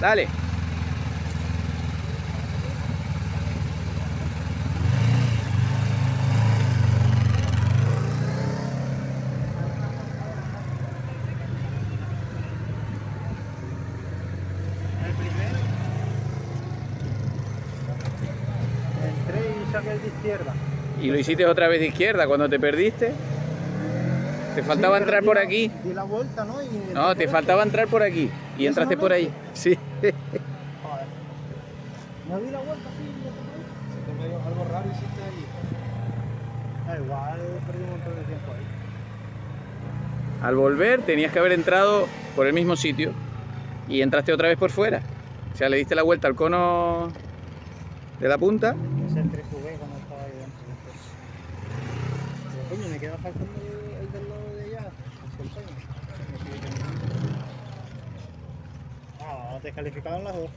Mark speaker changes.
Speaker 1: Dale.
Speaker 2: El y saqué el de izquierda.
Speaker 1: Y lo hiciste otra vez de izquierda cuando te perdiste. Te faltaba
Speaker 2: Sí,
Speaker 1: entrar por
Speaker 2: la-
Speaker 1: aquí.
Speaker 2: Di la vuelta, ¿no? Y
Speaker 1: No, te faltaba entrar por aquí. Y
Speaker 2: ¿Y
Speaker 1: entraste
Speaker 2: no
Speaker 1: por ahí. Sí.
Speaker 2: Joder. No di la vuelta fue. Se te veo algo raro hiciste allí. Da igual, perdí un montón de tiempo ahí.
Speaker 1: Al volver tenías que haber entrado por el mismo sitio y entraste otra vez por fuera. O sea, le diste la vuelta al cono de la punta.
Speaker 2: Ese centrifugué cuando estaba ahí dentro. Pero, coño, me queda faltando Ah, te calificaron las dos.